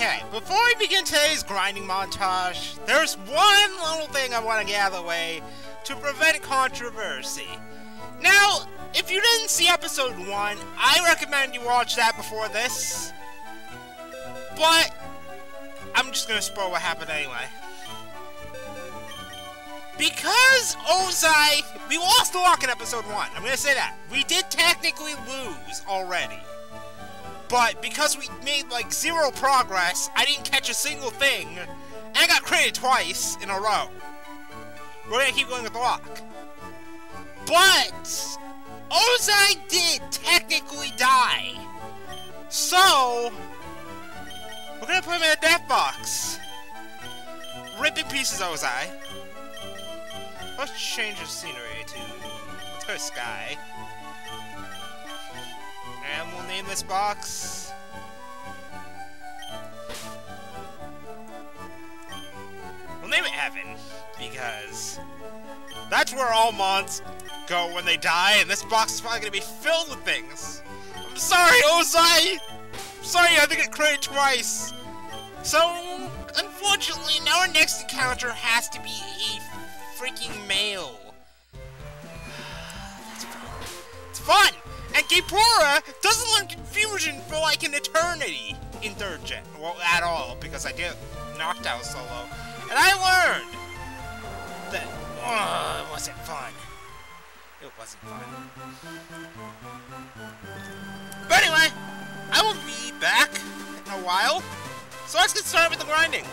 Okay, before we begin today's grinding montage, there's one little thing I want to get out of the way to prevent controversy. Now, if you didn't see episode 1, I recommend you watch that before this. But, I'm just gonna spoil what happened anyway. Because oh, Ozai, we lost the lock in episode 1, I'm gonna say that. We did technically lose already. But because we made like zero progress, I didn't catch a single thing, and I got critted twice in a row. We're gonna keep going with the lock. But Ozai did technically die. So we're gonna put him in a death box. Rip in pieces, Ozai. Let's change the scenery to to sky. And we'll name this box... We'll name it Heaven, because that's where all mons go when they die, and this box is probably gonna be filled with things. I'm sorry, Ozai! I'm sorry I had to get credit twice! So, unfortunately, now our next encounter has to be a freaking male. It's fun! And Gapura doesn't learn confusion for like an eternity in third gen. Well, at all, because I did knocked out solo. And I learned that oh, it wasn't fun. It wasn't fun. But anyway, I will be back in a while. So let's get started with the grinding.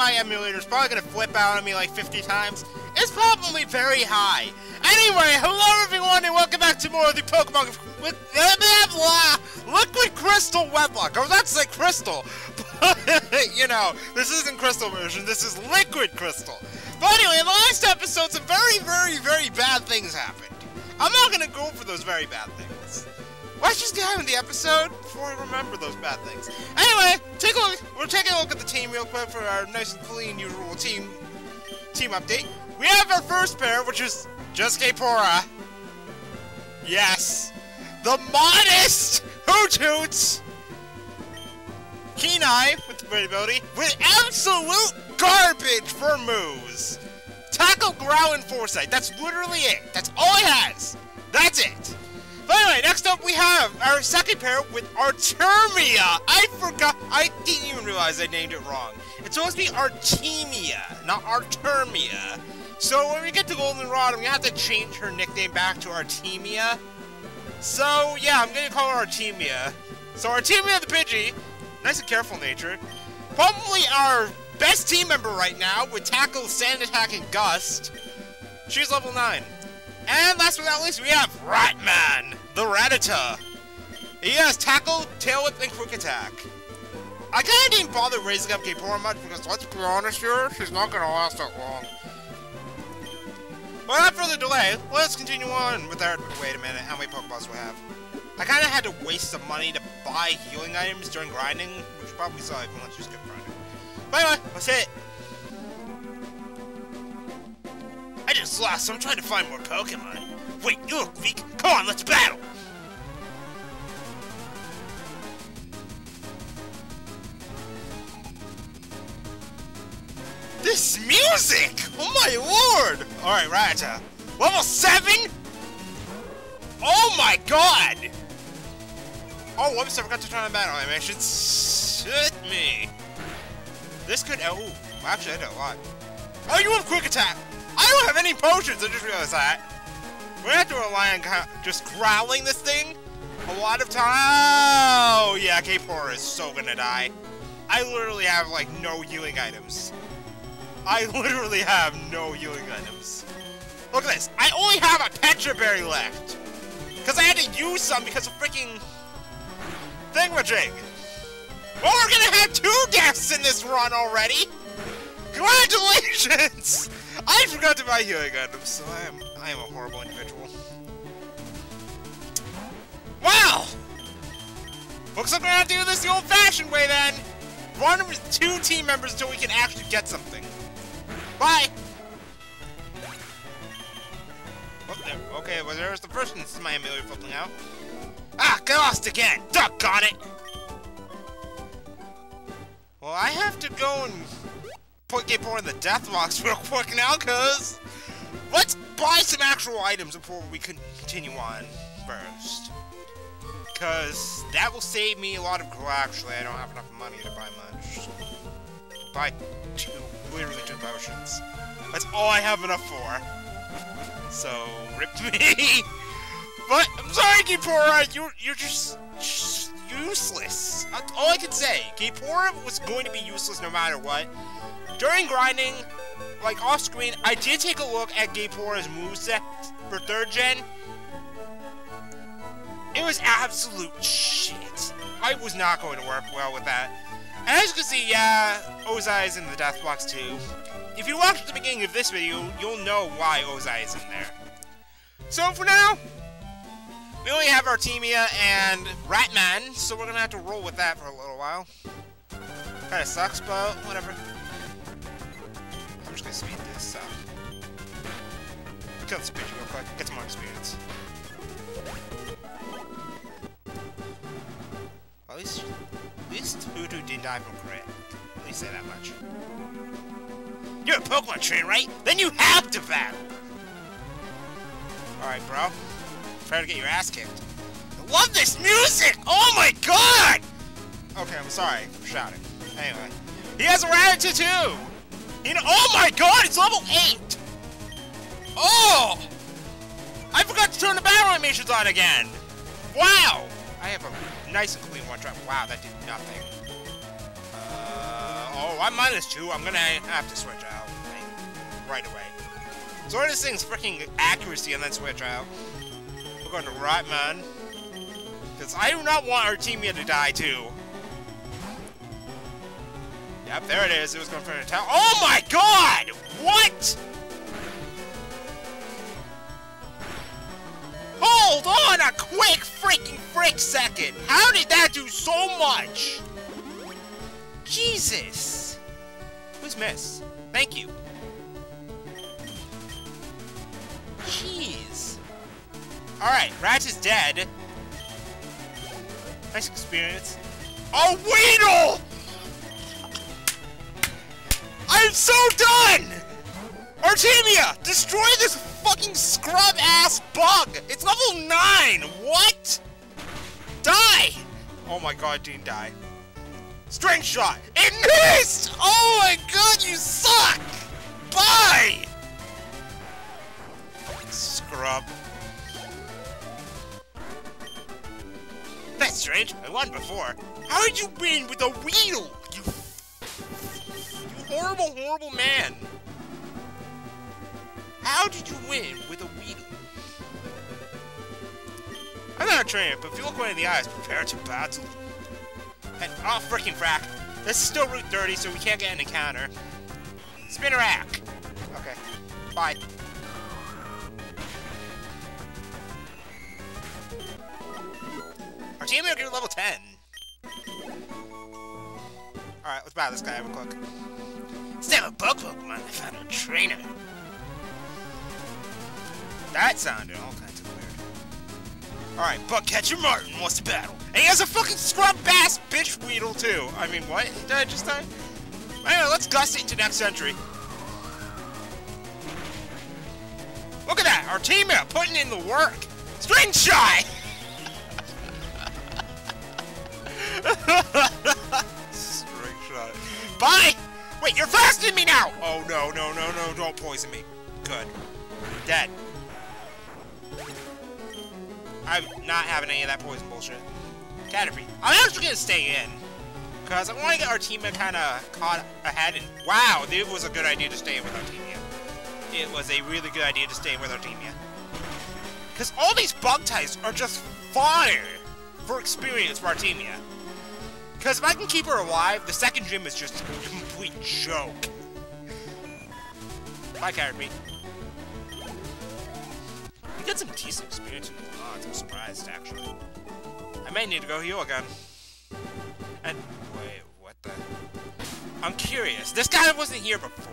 My emulator is probably gonna flip out on me like 50 times. It's probably very high. Anyway, hello everyone and welcome back to more of the Pokemon with Liquid Crystal Wedlocke. I was about to say Crystal, but you know, this isn't Crystal version, this is Liquid Crystal. But anyway, in the last episode, some very, very, very bad things happened. I'm not gonna go for those very bad things. Let's just get into the episode before we remember those bad things. Anyway, take a look. We're taking a look at the team real quick for our nice and clean usual team team update. We have our first pair, which is just Pora. Yes, the modest Hoothoots. Kenai with the great ability, with absolute garbage for moves. Tackle, Growl, and Foresight. That's literally it. That's all he has. That's it. Anyway, next up we have our second pair with Artemia. I forgot. I didn't even realize I named it wrong. It's supposed to be Artemia, not Artemia. So when we get to Goldenrod, I'm gonna have to change her nickname back to Artemia. So yeah, I'm gonna call her Artemia. So Artemia the Pidgey, nice and careful nature. Probably our best team member right now with Tackle, Sand Attack, and Gust. She's level 9. And last but not least, we have Ratman, the Rattata. He has Tackle, Tail Whip, and Quick Attack. I kinda didn't bother raising up Gapora much because let's be honest here, she's not gonna last that long. Without further delay, let's continue on with our- wait a minute, how many Pokeballs do we have? I kinda had to waste some money to buy healing items during grinding, which probably saw even let's just get grinding. But anyway, let's hit I just lost, so I'm trying to find more Pokemon. Wait, you look weak. Come on, let's battle! This music! Oh my lord! Alright, Rattata. Level 7? Oh my god! Oh, whoops, I forgot to turn on battle animations. Shit me. This could- oh, actually I did a lot. Oh, you have quick attack! I don't have any potions, I just realized that. We're gonna have to rely on just growling this thing a lot of time. Oh, yeah, K4 is so gonna die. I literally have, like, no healing items. I literally have no healing items. Look at this. I only have a Pecha Berry left. Because I had to use some because of freaking thingamajig. Well, we're gonna have two deaths in this run already. Congratulations! I forgot to buy healing items, so I am I am a horrible individual. Wow! Looks like we're gonna do this the old-fashioned way then. Run with two team members until we can actually get something. Bye! Oh, there, okay, well there's the first instance of my emulator flipping out. Ah, get lost again! Doggone it! Well, I have to go and put Gapor in the death box real quick now, cuz let's buy some actual items before we continue on first. Cause that will save me a lot of well, actually I don't have enough money to buy much. Buy two literally two potions. That's all I have enough for. So rip me. but I'm sorry, Gapora, you're you're just, just useless. That's all I can say. Gapora was going to be useless no matter what. During grinding, like off screen, I did take a look at Gapora's moveset for third gen. It was absolute shit. I was not going to work well with that. And as you can see, yeah, Ozai is in the death box too. If you watched the beginning of this video, you'll know why Ozai is in there. So for now, we only have Artemia and Ratman, so we're gonna have to roll with that for a little while. Kinda sucks, but whatever. I'm just gonna speed this up. Kill this bitch real quick, get some more experience. Least, at least didn't die from crit. At least say that much. You're a Pokemon trainer, right? Then you have to battle! Alright, bro. Try to get your ass kicked. I love this music! Oh my god! Okay, I'm sorry for shouting. Anyway. He has a Rattata too! Know, oh my god, it's level 8! Oh! I forgot to turn the battle animations on again! Wow! I have a nice and clean one drop. Wow, that did nothing. Uh, oh, I'm minus two. I'm gonna have to switch out right away. So what is this thing's freaking accuracy and then switch out? We're going to Ratman. Because I do not want Artemia to die too. Yep, there it is. It was going for an attack. Oh my god! What? Hold on a quick freaking frick second! How did that do so much? Jesus! Who's miss? Thank you. Jeez. Alright, Ratch is dead. Nice experience. A Weedle! I'm so done! Artemia, destroy this fucking scrub-ass bug! It's level 9! What? Die! Oh my god, Dean, die. String shot! It missed! Oh my god, you suck! Bye! Scrub. That's strange. I won before. How did you win with a Weedle? You, you horrible, horrible man. How did you win with a Weedle? I'm not a trainer, but if you look one in the eyes, prepare to battle. And, oh, freaking frack. This is still Route 30, so we can't get an encounter. Spinarak! Okay. Bye. Our team will get level 10. Alright, let's battle this guy real quick. Instead of a bug Pokemon, I found a trainer. That sounded weird. Alright, Bugcatcher Martin wants to battle. And he has a fucking scrub bass bitch Weedle too. I mean, what did I just say? Anyway, let's gust into next century. Look at that, our team out putting in the work. String shot! String shot. Bye! Wait, you're faster than me now! Oh no, no, no, no, don't poison me. Good. Dead. I'm not having any of that poison bullshit. Caterpie. I'm actually gonna stay in. Because I want to get Artemia kind of caught ahead. And wow, it was a good idea to stay in with Artemia. It was a really good idea to stay in with Artemia. Because all these bug types are just fire for experience for Artemia. Because if I can keep her alive, the second gym is just a complete joke. Bye, Caterpie. We got some decent experience in these mons. I'm surprised, actually. I may need to go heal again. And wait, what the? I'm curious. This guy wasn't here before.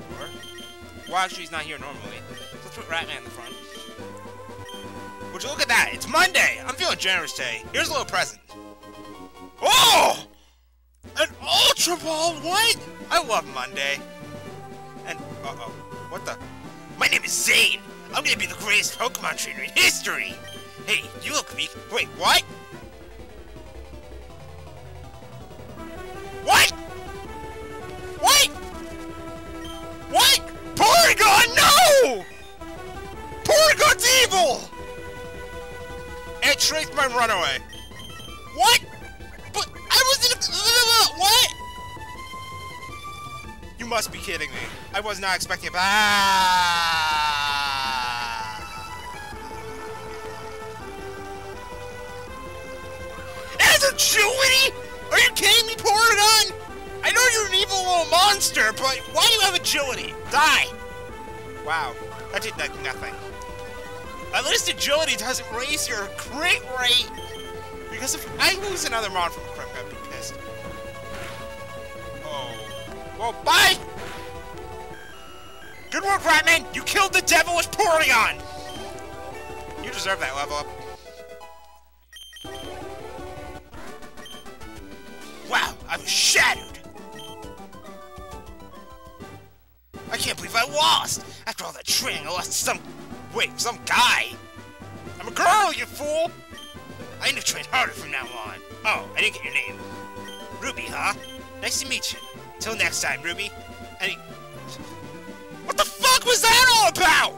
Well, actually, he's not here normally. Let's put Ratman in the front. Would you look at that? It's Monday. I'm feeling generous today. Here's a little present. Oh! An Ultra Ball? What? I love Monday. And uh oh, what the? My name is Zane. I'm gonna be the greatest Pokemon trainer in history! Hey, you look weak. Wait, what? What? What? What? Porygon, no! Porygon's evil! It traced my runaway. What? But I wasn't. What? You must be kidding me. I was not expecting. Ah! Agility? Are you kidding me, Porygon? I know you're an evil little monster, but why do you have agility? Die! Wow, that did like nothing. At least agility doesn't raise your crit rate! Because if I lose another mon from crit, I'd be pissed. Oh. Well, bye! Good work, Ratman! You killed the devilish Porygon! You deserve that level up. Shattered! I can't believe I lost! After all that training, I lost some... Wait, some guy! I'm a girl, you fool! I need to train harder from now on. Oh, I didn't get your name. Ruby, huh? Nice to meet you. Till next time, Ruby. Any... What the fuck was that all about?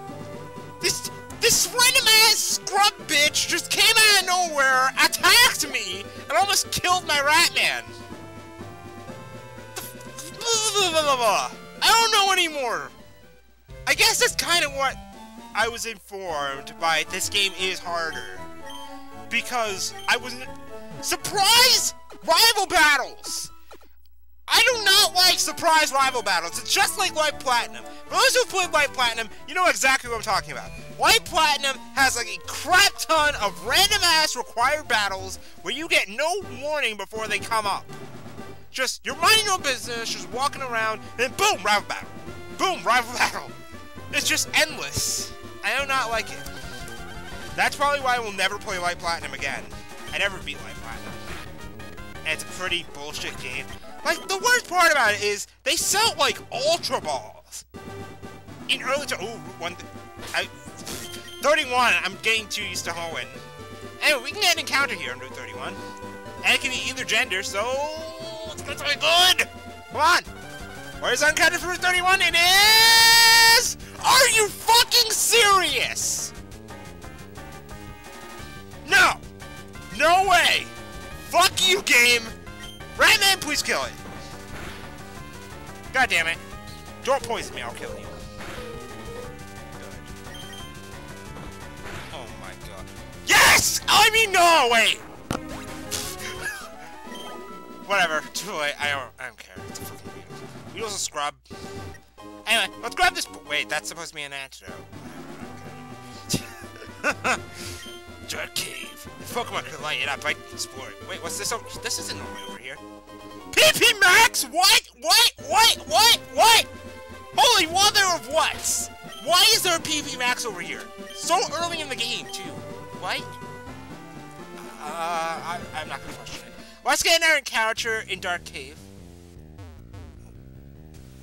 This... This random ass scrub bitch just came out of nowhere, attacked me, and almost killed my Ratman. Blah, blah, blah, blah. I don't know anymore. I guess that's kind of what I was informed by this game is harder. Because I was... Surprise! Rival battles! I do not like surprise rival battles. It's just like Light Platinum. For those who played Light Platinum, you know exactly what I'm talking about. Light Platinum has like a crap ton of random ass required battles where you get no warning before they come up. Just, you're minding your business, just walking around, and boom, rival battle. Boom, rival battle. It's just endless. I do not like it. That's probably why I will never play Light Platinum again. I never beat Light Platinum. And it's a pretty bullshit game. Like, the worst part about it is, they sell, like, Ultra Balls. In early to- ooh, one- I- 31, I'm getting too used to Hoenn. Anyway, we can get an encounter here on Route 31. And it can be either gender, so... It's gonna good! Come on! Where is uncounted for 31? It is... Are you fucking serious? No! No way! Fuck you, game! Ratman, please kill it! God damn it. Don't poison me, I'll kill you. Oh my god. Yes! I mean, no, wait! Whatever, too late. I don't, I don't care. It's a fucking Weedle. Weedle's a scrub. Anyway, let's grab this. Wait, that's supposed to be an antidote. Dark Cave. If Pokemon could light it up, I'd explore it. Wait, what's this over? This isn't over here. PP Max? What? What? What? What? What? Holy mother of what? Why is there a PP Max over here? So early in the game, too. What? Uh, I, I'm not gonna question it. Let's get our encounter in Dark Cave.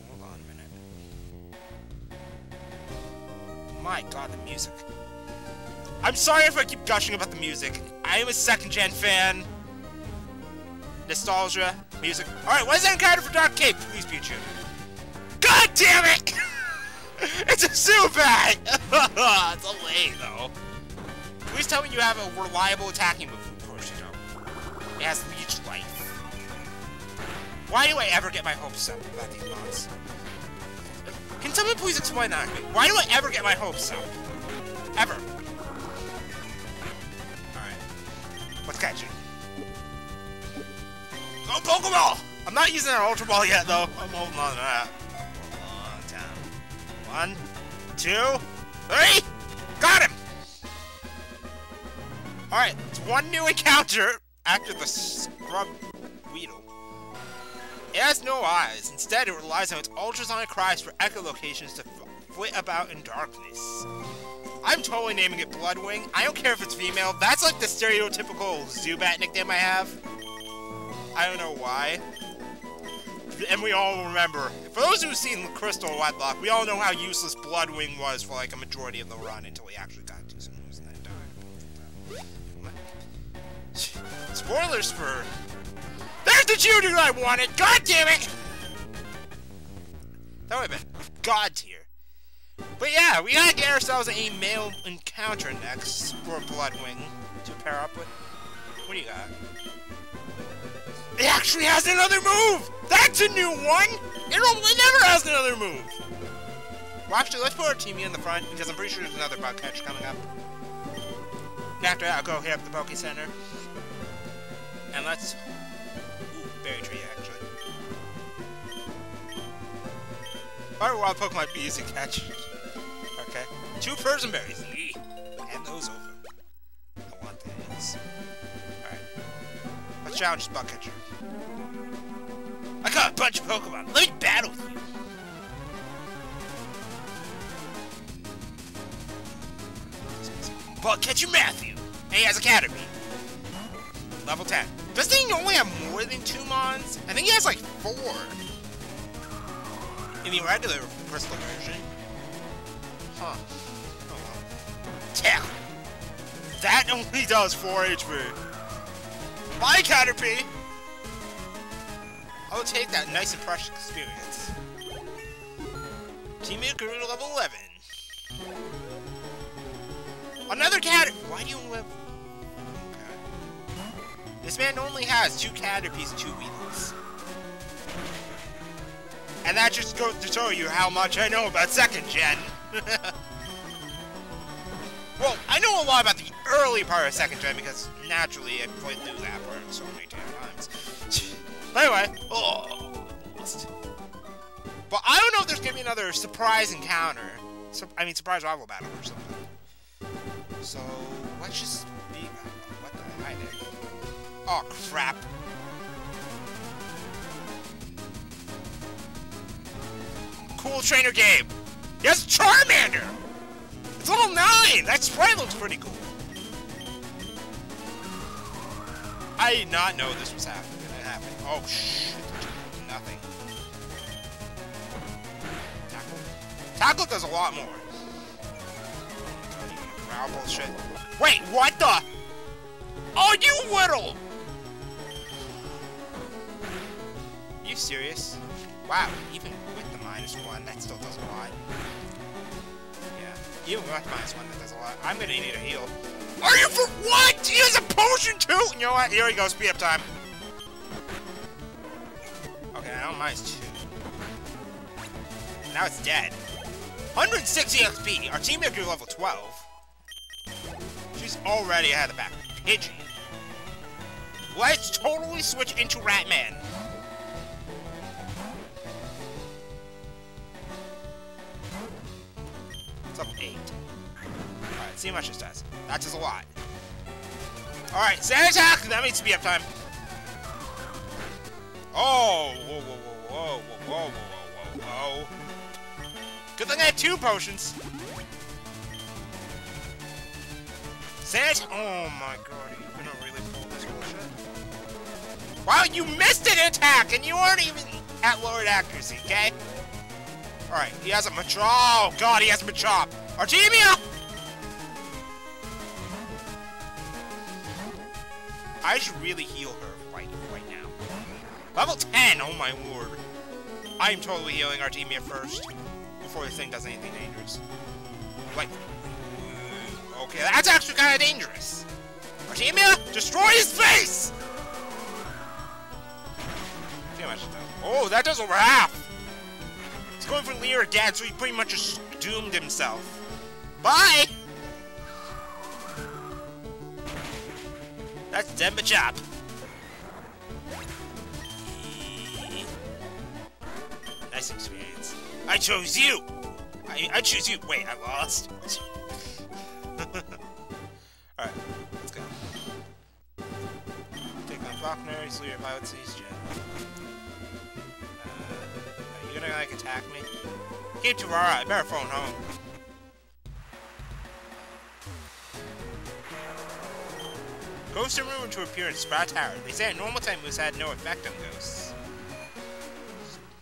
Hold on a minute. My god, the music. I'm sorry if I keep gushing about the music. I am a second gen fan. Nostalgia, music. Alright, what is that encounter for Dark Cave? Please be a Pichu. God damn it! it's a Zubat! it's a lay, though. Please tell me you have a reliable attacking move. Of course you don't. It has leech life. Why do I ever get my hopes up about these mons? Can someone please explain that to me? Why do I ever get my hopes up? Ever. Alright. Let's catch it. Go Pokeball! I'm not using an Ultra Ball yet, though. I'm holding on to that. Long time. One, two, three! Got him! Alright, it's one new encounter after the Scrub Weedle. It has no eyes. Instead, it relies on its ultrasonic cries for echolocations to flit about in darkness. I'm totally naming it Bloodwing. I don't care if it's female. That's like the stereotypical Zubat nickname I have. I don't know why. And we all remember, for those who've seen Crystal Wedlocke, we all know how useless Bloodwing was for like a majority of the run until he actually got to some and then died. Spoilers for... There's the Geodude I wanted! God damn it! That would have been God tier. But yeah, we gotta get ourselves a male encounter next for Bloodwing to pair up with. What do you got? It actually has another move! That's a new one! It only never has another move! Well, actually, let's put our team in the front, because I'm pretty sure there's another bug catch coming up. After that, I'll go hit up the Poke Center. And let's... Berry Tree, actually. Wild Pokemon be easy to catch. Okay. Two Persim Berries. Hand those over. I want these. Alright. Let's challenge bug catcher. I got a bunch of Pokemon. Let me battle with you. Bug catcher Matthew. And he has a Caterpie. Level 10. Does he only have more than two Mons? I think he has like four. In the regular crystal version. Huh. Oh well. That only does 4 HP. Bye, Caterpie! I'll take that nice and precious experience. Teammate grew to level 11. Another cat. Why do you live? This man only has two Caterpies and two Weedles. And that just goes to show you how much I know about second gen. well, I know a lot about the early part of second gen because naturally I played through that part so many damn times. Anyway, oh, but I don't know if there's gonna be another surprise encounter. I mean, surprise rival battle or something. So let's just be. What the heck? Oh crap! Cool trainer game. Yes, Charmander. It's level nine. That sprite looks pretty cool. I did not know this was happening. It happened. Oh shit! Nothing. Tackle. Tackle does a lot more. Growl bullshit. Wait, what the? Oh, you little! You serious? Wow, even with the minus one, that still does a lot. Yeah, even with minus one, that does a lot. I'm gonna need a heal. Are you for what? He has a potion too? You know what? Here we go, speed up time. Okay, I don't mind two. Now it's dead. 160 XP. Our teammate grew level 12. She's already ahead of the back. Pidgey. Let's totally switch into Ratman. It's up 8. Alright, see how much this does. That does a lot. Alright, sand attack! That means speed up time. Oh! Whoa, whoa, whoa, whoa, whoa, whoa, whoa, whoa. Good thing I had two potions. Sand Oh my god, are you gonna really pull this? Wow, you missed an attack and you aren't even at lowered accuracy, okay? Alright, he has a Machop. Oh god, he has a Machop. Artemia! I should really heal her right, right now. Level 10! Oh my lord. I am totally healing Artemia first, before the thing does anything dangerous. Like, okay, that's actually kind of dangerous. Artemia, destroy his face! Much though. Oh, that does over half! He's going for Leer again, so he pretty much just doomed himself. Bye! That's Demba Chop. Nice experience. I chose you! I, I choose you! Wait, I lost? Alright, let's go. Take on Falkner, he's leader Violet Seas Jet. Gonna, like, attack me? I better phone home. Ghosts are rumored to appear in Sprout Tower. They say at normal time moves had no effect on ghosts.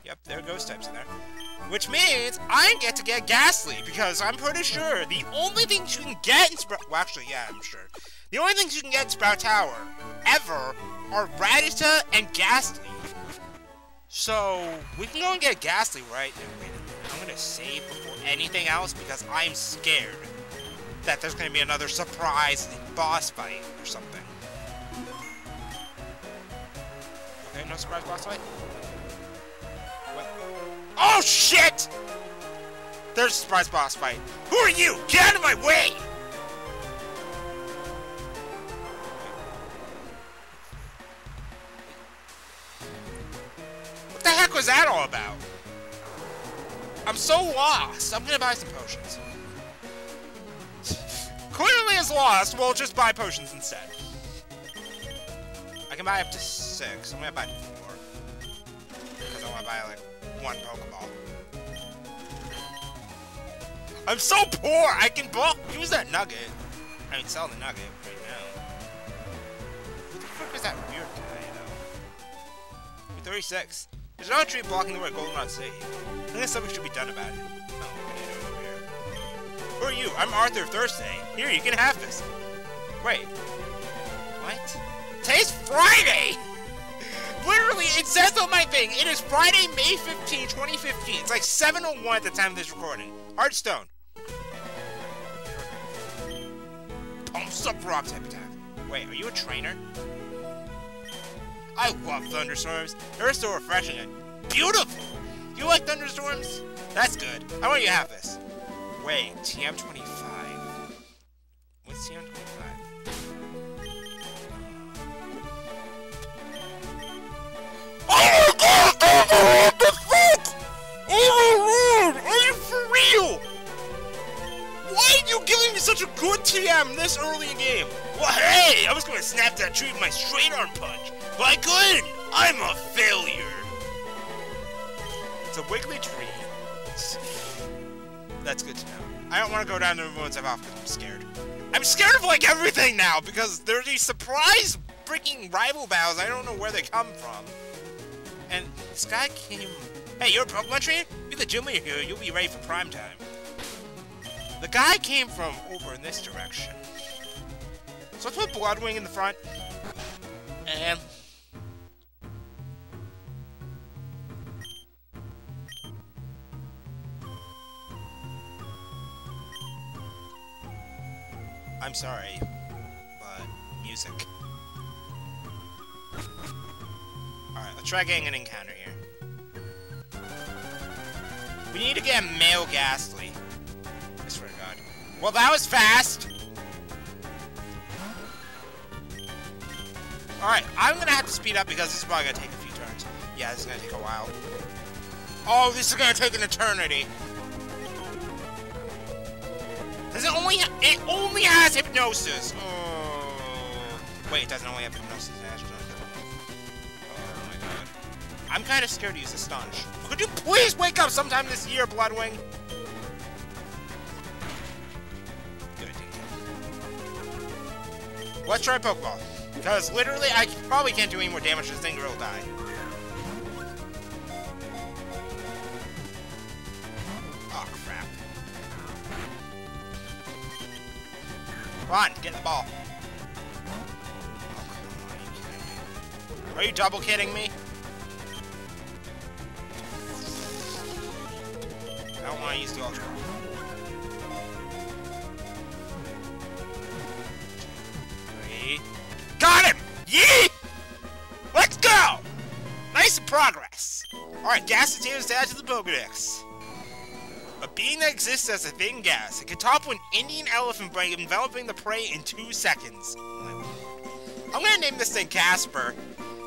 Yep, there are ghost types in there. Which means I get to get Gastly, because I'm pretty sure the only things you can get in Sprout... Well, actually, yeah, I'm sure. The only things you can get in Sprout Tower, ever, are Rattata and Gastly. So, we can go and get Gastly right I'm gonna save before anything else, because I'm scared that there's gonna be another surprise boss fight or something. Okay, no surprise boss fight? What? Oh shit! There's a surprise boss fight. Who are you? Get out of my way! Heck was that all about? I'm so lost. I'm gonna buy some potions. Clearly is lost, we'll just buy potions instead. I can buy up to six. I'm gonna buy four. Because I wanna buy like one Pokeball. I'm so poor! I can use that nugget. I mean, sell the nugget right now. Who the fuck is that weird guy, though? 36. There's another tree blocking the way Goldenrod City. I think something should be done about it. Who are you? I'm Arthur Thursday. Here, you can have this. Wait. What? Today's Friday! Literally, it says on my thing, it is Friday, May 15, 2015. It's like 7.01 at the time of this recording. Hard Stone. Pumps up rock type attack. Wait, are you a trainer? I love thunderstorms. They're so refreshing and beautiful. You like thunderstorms? That's good. I want you to have this. Wait, TM25. What's TM25? Oh my god, what the fuck? Oh are you for real? Why are you giving me such a good TM this early in game? Well, hey, I was going to snap that tree with my straight arm punch, I couldn't. I'm a failure. It's a wiggly tree. That's good to know. I don't want to go down the ruins of because I'm scared. I'm scared of like everything now because there are these surprise freaking rival battles. I don't know where they come from. And this guy came. Hey, you're a Pokemon trainer? Be the gym here. You'll be ready for prime time. The guy came from over in this direction. So let's put Bloodwing in the front. And... I'm sorry, but music. Alright, let's try getting an encounter here. We need to get a male Gastly. I swear to God. Well, that was fast! Alright, I'm gonna have to speed up because this is probably gonna take a few turns. Yeah, this is gonna take a while. Oh, this is gonna take an eternity. It only it only has hypnosis? Oh wait, it doesn't only have hypnosis, Oh my god. I'm kinda scared to use Astonish. Could you please wake up sometime this year, Bloodwing? Good. Let's try Pokeball. Because literally, I probably can't do any more damage to this thing or it'll die. On, get the ball. Are you double kidding me? I don't want to use the Ultra. Got him! Yee! Let's go! Nice progress. Alright, gas is to add to the Pokedex. A being that exists as a thin gas. It can topple an Indian elephant by enveloping the prey in two seconds. I'm gonna name this thing Casper.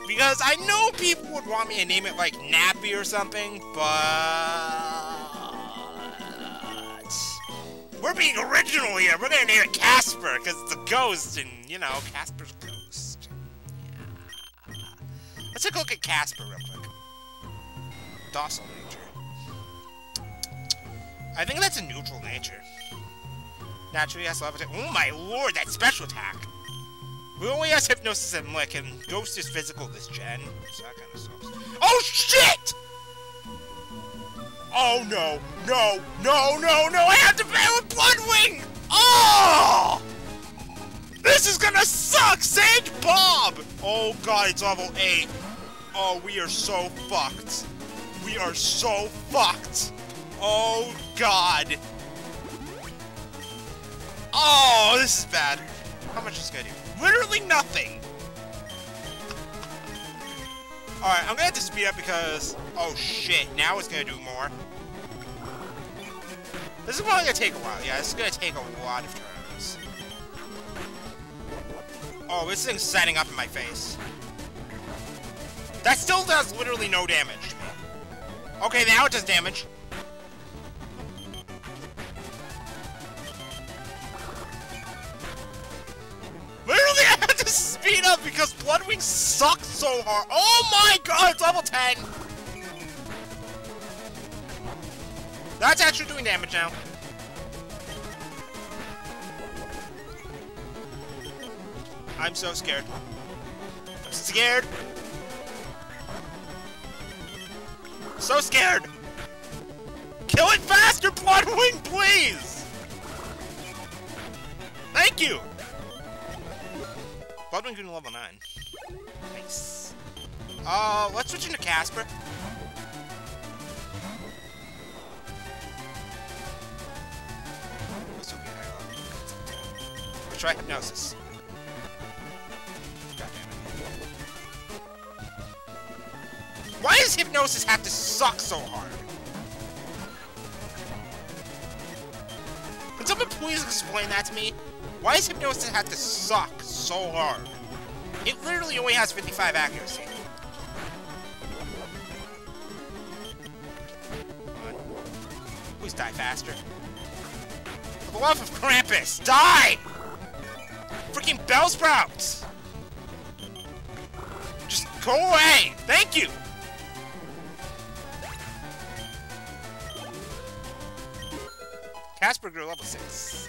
Because I know people would want me to name it like Nappy or something, but... We're being original here. We're gonna name it Casper, because it's a ghost, and, you know, Casper's ghost. Yeah. Let's take a look at Casper real quick. Docile. I think that's a neutral nature. Naturally has levitate. Oh my lord, that special attack! We only has hypnosis and lick, and ghost is physical this gen, so that kind of sucks. Oh shit! Oh no, no, no, no, no! I have to battle with Bloodwing! Oh! This is gonna suck! Sage Bob! Oh god, it's level 8. Oh, we are so fucked. We are so fucked. Oh god. Oh, this is bad. How much is gonna do? Literally nothing! Alright, I'm gonna have to speed up because... Oh shit, now it's gonna do more. This is probably gonna take a while. Yeah, this is gonna take a lot of turns. Oh, this thing's setting up in my face. That still does literally no damage. Okay, now it does damage. Bloodwing sucks so hard. Oh my god, level 10! That's actually doing damage now. I'm so scared. I'm scared. So scared. Kill it faster, Bloodwing, please! Thank you! Bloodwing getting level 9. Nice. Uh, let's switch into Casper. We'll try Hypnosis. Why does Hypnosis have to suck so hard? Can someone please explain that to me? Why does Hypnosis have to suck so hard? It literally only has 55 accuracy. Please die faster. For the love of Krampus, die! Freaking Bellsprouts! Just go away! Thank you! Casper grew level 6.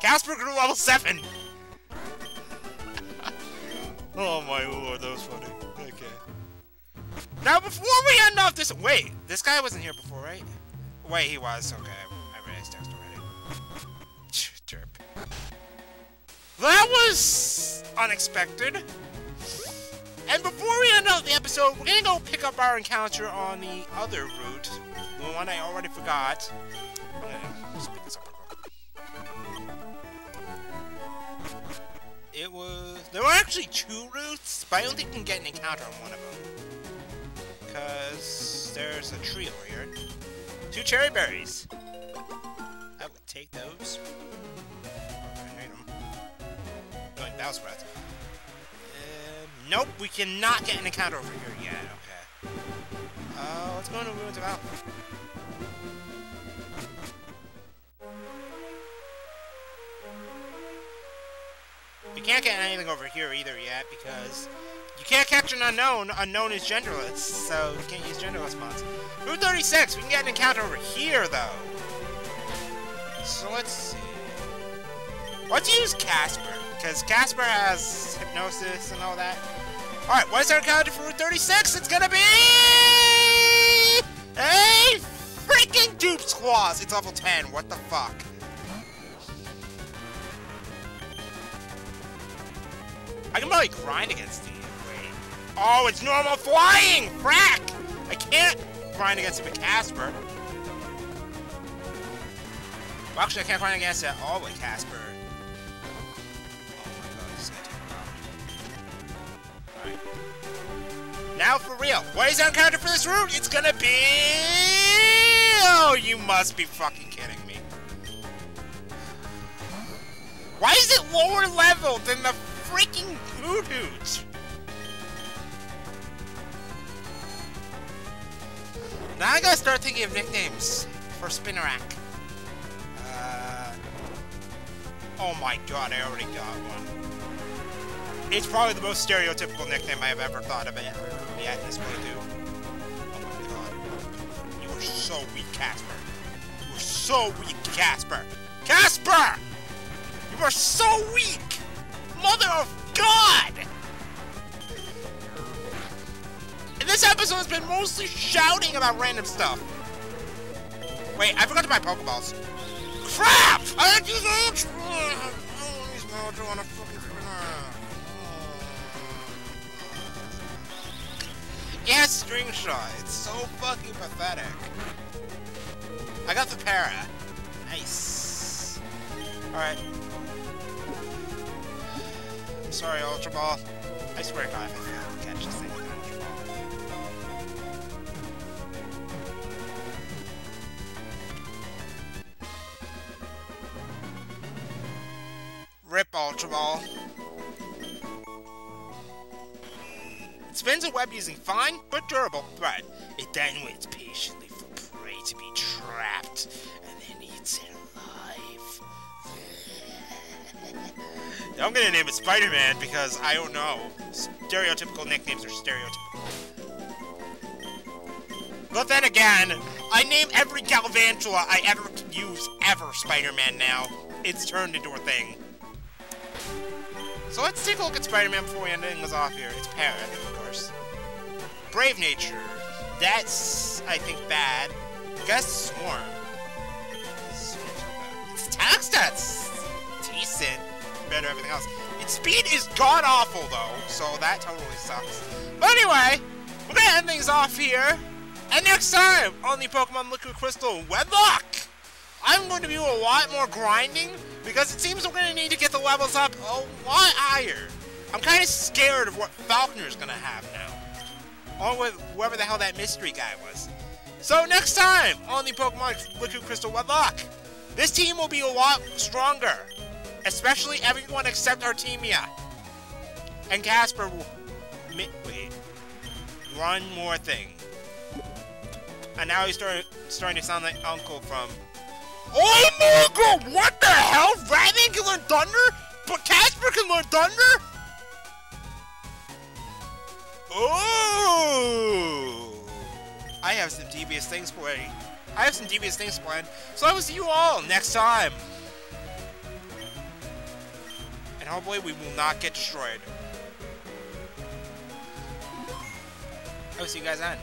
Casper grew level 7! Oh my lord, that was funny. Okay. Now, before we end off this- Wait, this guy wasn't here before, right? Wait, he was. Okay, I read his text already. Derp. That was unexpected. And before we end off the episode, we're gonna go pick up our encounter on the other route. The one I already forgot. I'm gonna this up was... There were actually two routes, but I don't think we can get an encounter on one of them. Because there's a tree over here. Two Cheri Berries. I would take those. I hate them. Going bounce breath. Uh, nope, we cannot get an encounter over here yet. Okay. Uh, let's go into Ruins of Alpha. We can't get anything over here either yet because you can't catch an Unown. Unown is genderless, so you can't use genderless mons. Route 36, we can get an encounter over here though. So let's see. Let's use Casper, because Casper has hypnosis and all that. Alright, what is our encounter for Route 36? It's gonna be a freaking Dupes Clause. It's level 10. What the fuck? I can probably grind against. Wait. Oh, it's normal flying! Frack! I can't grind against it Casper. Well, actually, I can't grind against it all with Casper. Oh my god. Alright. Now for real. What is our encounter for this route? It's gonna be... Oh, you must be fucking kidding me. Why is it lower level than the freaking Hoothoot? Now I gotta start thinking of nicknames for Spinarak. Uh, oh my god, I already got one. It's probably the most stereotypical nickname I have ever thought of it in this playthrough. Oh my god. You are so weak, Casper. You are so weak, Casper. Casper! You are so weak! Mother of God! This episode has been mostly shouting about random stuff. Wait, I forgot to buy Pokeballs. Crap! I had to use on a fucking It string shot. It's so fucking pathetic. I got the para. Nice. Alright. Sorry, Ultra Ball. I swear to God, I fail to catch this Ultra Ball. Rip Ultra Ball. It spins a web using fine but durable thread. It then waits patiently for prey to be trapped, I'm gonna name it Spider-Man because I don't know. Stereotypical nicknames are stereotypical. But then again, I name every Galvantula I ever use ever Spider-Man now. It's turned into a thing. So let's take a look at Spider-Man before we end things off here. It's Parrot, of course. Brave Nature. That's, I think, bad. Guess Swarm. To everything else. Its speed is god-awful, though, so that totally sucks. But anyway, we're gonna end things off here. And next time on the Pokemon Liquid Crystal Wedlocke, I'm going to do a lot more grinding because it seems we're to need to get the levels up a lot higher. I'm kind of scared of what Falkner's to have now. Along with whoever the hell that mystery guy was. So next time on the Pokemon Liquid Crystal Wedlocke, This team will be a lot stronger. Especially everyone except Artemia. And Casper will... Wait. One more thing. And now he's starting, starting to sound like Uncle from... Oh my god! What the hell? Raven can learn Thunder? But Casper can learn Thunder? Oh! I have some devious things planned. I have some devious things planned, so I will see you all next time. Hopefully we will not get destroyed. I will see you guys then.